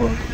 world.